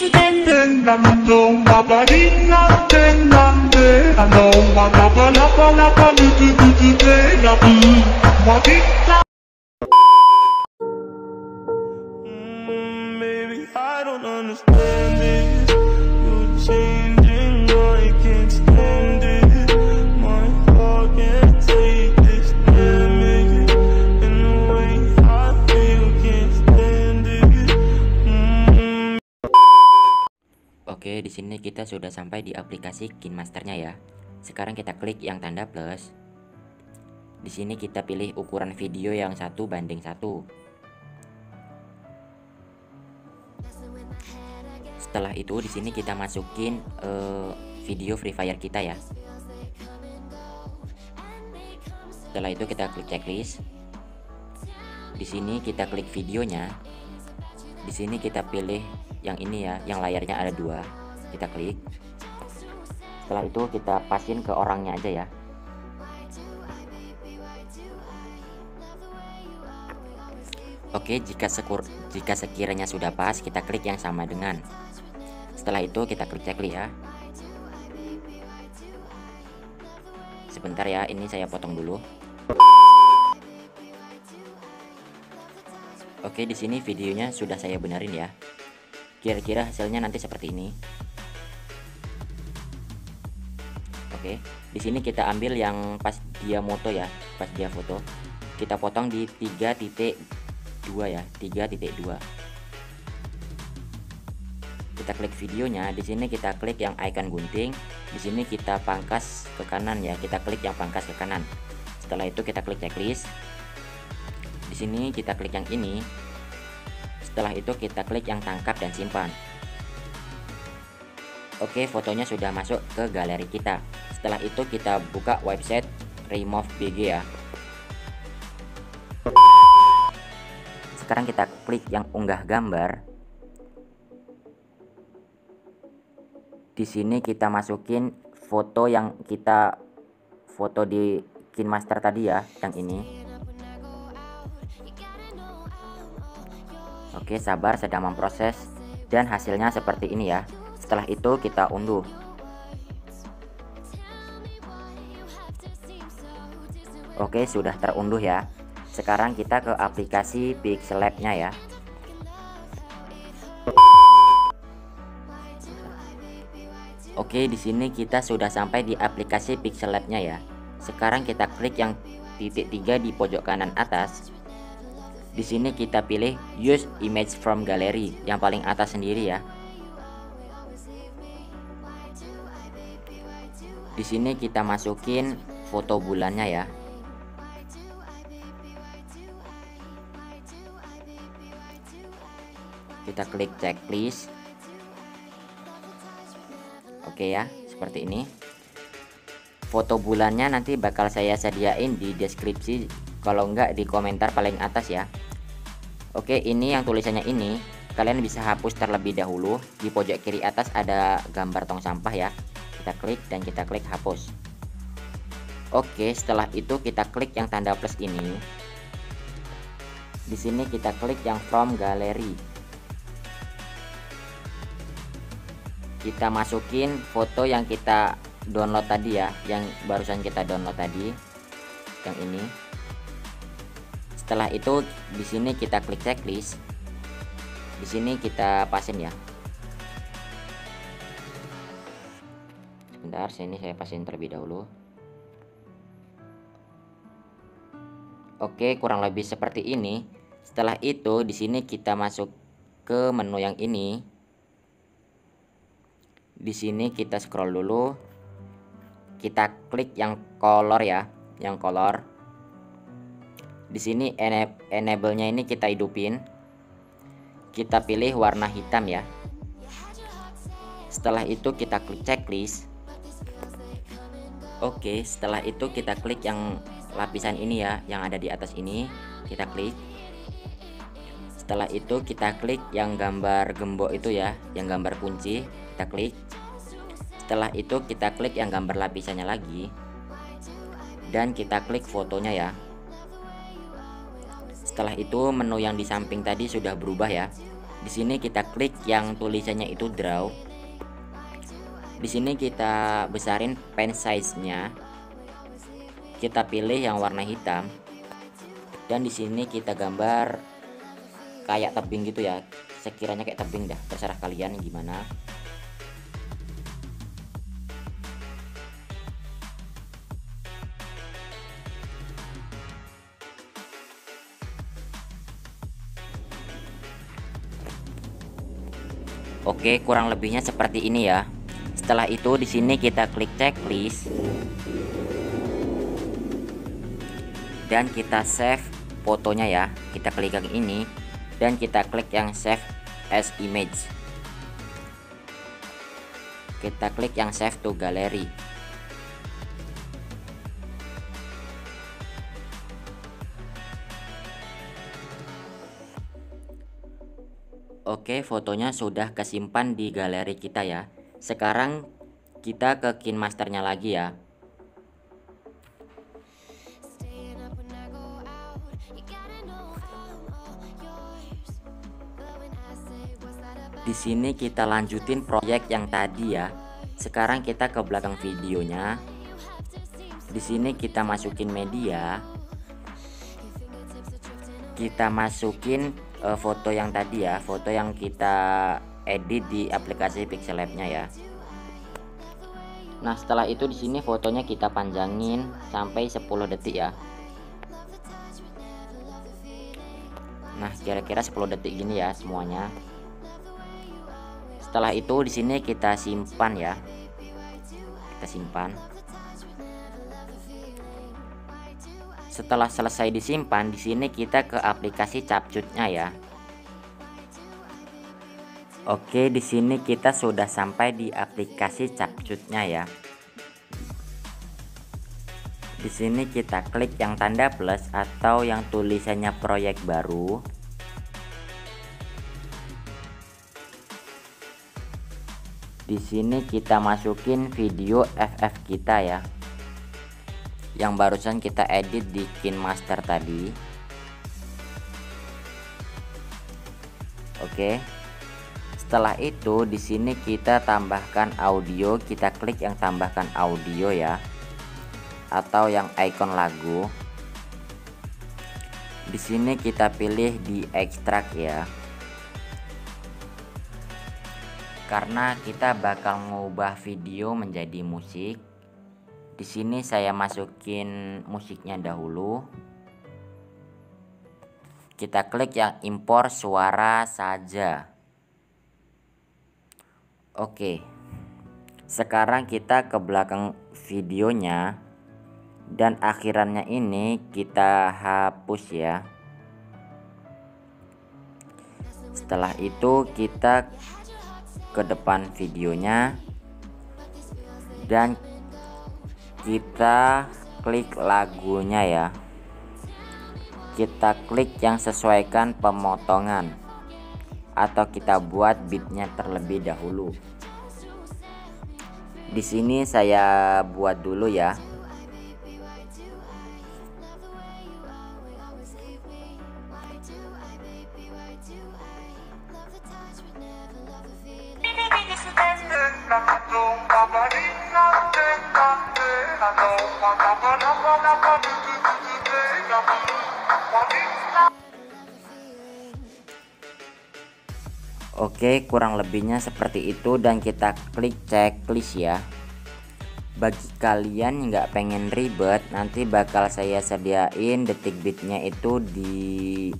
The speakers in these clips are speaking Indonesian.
Maybe Baby, I don't understand. Kita sudah sampai di aplikasi KinMasternya ya. Sekarang kita klik yang tanda plus. Di sini kita pilih ukuran video yang satu banding satu. Setelah itu di sini kita masukin eh, video Free Fire kita ya. Setelah itu kita klik checklist. Di sini kita klik videonya. Di sini kita pilih yang ini ya, yang layarnya ada dua. Kita klik. Setelah itu kita pasin ke orangnya aja ya. Oke, jika sekur jika sekiranya sudah pas, kita klik yang sama dengan. Setelah itu kita klik checklist ya. Sebentar ya, ini saya potong dulu. Oke, di sini videonya sudah saya benerin ya. Kira-kira hasilnya nanti seperti ini. Oke, di sini kita ambil yang pas dia moto ya, pas dia foto. Kita potong di 3.2 ya, 3.2. Kita klik videonya, di sini kita klik yang icon gunting, di sini kita pangkas ke kanan ya, kita klik yang pangkas ke kanan. Setelah itu kita klik checklist. Di sini kita klik yang ini. Setelah itu kita klik yang tangkap dan simpan. Oke, fotonya sudah masuk ke galeri kita. Setelah itu kita buka website remove BG ya. Sekarang kita klik yang unggah gambar. Di sini kita masukin foto yang kita foto di KinMaster tadi ya, yang ini. Oke, sabar sedang memproses dan hasilnya seperti ini ya. Setelah itu kita unduh. Oke, sudah terunduh ya. Sekarang kita ke aplikasi Pixel Lab-nya ya. Oke, di sini kita sudah sampai di aplikasi Pixel Lab-nya ya. Sekarang kita klik yang titik tiga di pojok kanan atas. Di sini kita pilih Use Image from Gallery yang paling atas sendiri ya. Di sini kita masukin foto bulannya ya. Kita klik checklist. Oke ya, seperti ini. Foto bulannya nanti bakal saya sediain di deskripsi kalau enggak di komentar paling atas ya. Oke, ini yang tulisannya ini kalian bisa hapus terlebih dahulu. Di pojok kiri atas ada gambar tong sampah ya. Kita klik dan kita klik hapus. Oke, setelah itu kita klik yang tanda plus ini. Di sini kita klik yang from gallery. Kita masukin foto yang kita download tadi ya, yang barusan kita download tadi. Yang ini. Setelah itu di sini kita klik checklist. Di sini kita pasin ya. Sebentar, sini saya pasin terlebih dahulu. Oke, kurang lebih seperti ini. Setelah itu di sini kita masuk ke menu yang ini. Di sini kita scroll dulu. Kita klik yang color ya, yang color. Di sini enable-nya ini kita hidupin. Kita pilih warna hitam ya. Setelah itu kita klik checklist. Oke, setelah itu kita klik yang lapisan ini ya, yang ada di atas ini. Kita klik. Setelah itu kita klik yang gambar gembok itu ya, yang gambar kunci. Kita klik. Setelah itu kita klik yang gambar lapisannya lagi. Dan kita klik fotonya ya. Setelah itu menu yang di samping tadi sudah berubah ya. Di sini kita klik yang tulisannya itu draw. Di sini kita besarin pen size-nya. Kita pilih yang warna hitam. Dan di sini kita gambar kayak tebing gitu ya. Sekiranya kayak tebing dah, terserah kalian gimana. Oke, kurang lebihnya seperti ini ya. Setelah itu di sini kita klik checklist dan kita save fotonya ya. Kita klik yang ini dan kita klik yang save as image. Kita klik yang save to gallery. Oke, fotonya sudah kesimpan di galeri kita ya. Sekarang kita ke KineMasternya lagi ya. Di sini kita lanjutin proyek yang tadi ya. Sekarang kita ke belakang videonya. Di sini kita masukin media. Kita masukin uh, foto yang tadi ya foto yang kita edit di aplikasi Pixel Lab-nya ya. Nah setelah itu di sini fotonya kita panjangin sampai 10 detik ya. Nah kira-kira 10 detik gini ya semuanya. Setelah itu di sini kita simpan ya. Kita simpan Setelah selesai disimpan, di sini kita ke aplikasi capcutnya ya. Oke, di sini kita sudah sampai di aplikasi capcutnya ya. Di sini kita klik yang tanda plus atau yang tulisannya proyek baru. Di sini kita masukin video FF kita ya yang barusan kita edit di KineMaster tadi. Oke. Setelah itu di sini kita tambahkan audio. Kita klik yang tambahkan audio ya. Atau yang icon lagu. Di sini kita pilih di ekstrak ya. Karena kita bakal mengubah video menjadi musik di sini saya masukin musiknya dahulu. Kita klik yang impor suara saja. Oke. Sekarang kita ke belakang videonya dan akhirannya ini kita hapus ya. Setelah itu kita ke depan videonya dan kita klik lagunya ya. Kita klik yang sesuaikan pemotongan. Atau kita buat beatnya terlebih dahulu. Di sini saya buat dulu ya Oke kurang lebihnya seperti itu dan kita klik checklist ya. Bagi kalian nggak pengen ribet nanti bakal saya sediain detik bitnya itu di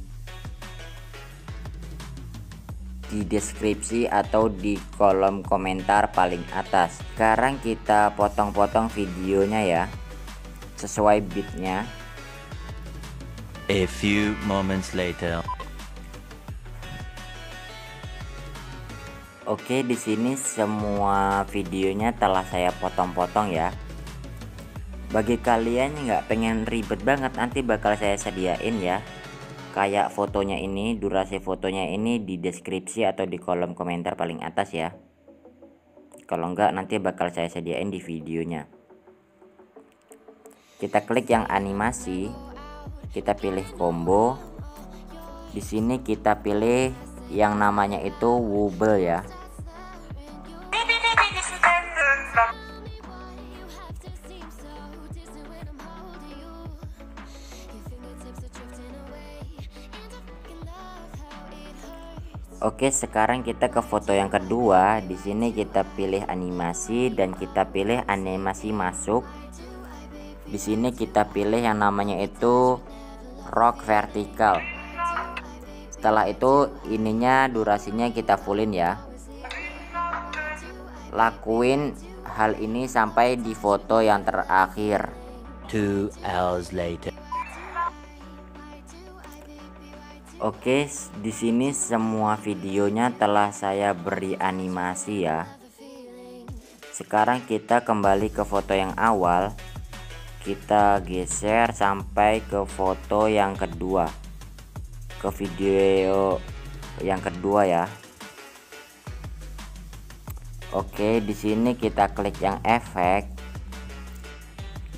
di deskripsi atau di kolom komentar paling atas. Sekarang kita potong-potong videonya ya sesuai bitnya. A few moments later Oke di sini semua videonya telah saya potong-potong ya. Bagi kalian yang nggak pengen ribet banget nanti bakal saya sediain ya. Kayak fotonya ini durasi fotonya ini di deskripsi atau di kolom komentar paling atas ya. Kalau enggak nanti bakal saya sediain di videonya. Kita klik yang animasi kita pilih combo. Di sini kita pilih yang namanya itu wobble ya Oke, sekarang kita ke foto yang kedua. Di sini kita pilih animasi dan kita pilih animasi masuk. Di sini kita pilih yang namanya itu rock vertikal. Setelah itu ininya durasinya kita fullin ya. Lakuin hal ini sampai di foto yang terakhir. Two hours later. Oke, di sini semua videonya telah saya beri animasi ya. Sekarang kita kembali ke foto yang awal. Kita geser sampai ke foto yang kedua. Ke video yang kedua ya. Oke, di sini kita klik yang efek.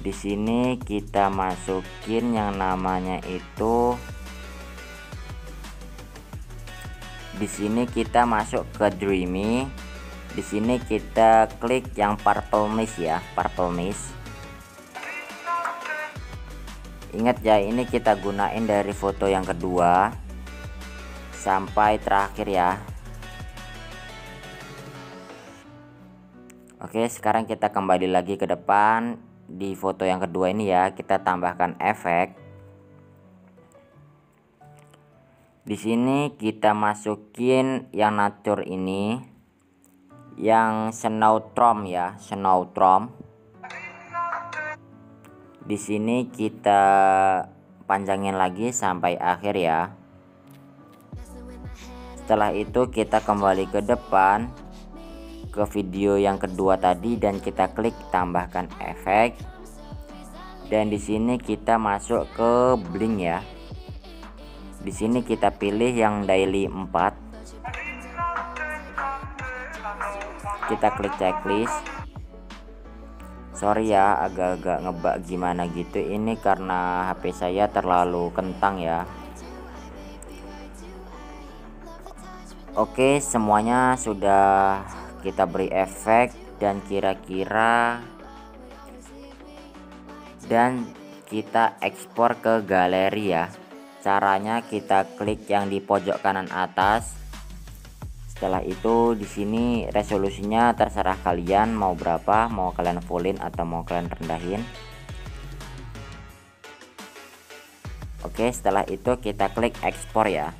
Di sini kita masukin yang namanya itu di sini kita masuk ke dreamy. Di sini kita klik yang purple mist ya purple mist ingat ya ini kita gunain dari foto yang kedua sampai terakhir ya. Oke sekarang kita kembali lagi ke depan. Di foto yang kedua ini ya kita tambahkan efek di sini kita masukin yang nature ini yang snowtrom ya snowtrom di sini kita panjangin lagi sampai akhir ya. Setelah itu kita kembali ke depan ke video yang kedua tadi dan kita klik tambahkan efek. Dan di sini kita masuk ke bling ya di sini kita pilih yang daily 4 kita klik checklist. Sorry ya agak-agak ngebak gimana gitu. Ini karena HP saya terlalu kentang ya. Oke semuanya sudah kita beri efek dan kira-kira dan kita ekspor ke galeri ya caranya kita klik yang di pojok kanan atas. Setelah itu di sini resolusinya terserah kalian mau berapa mau kalian fullin atau mau kalian rendahin. Oke setelah itu kita klik ekspor ya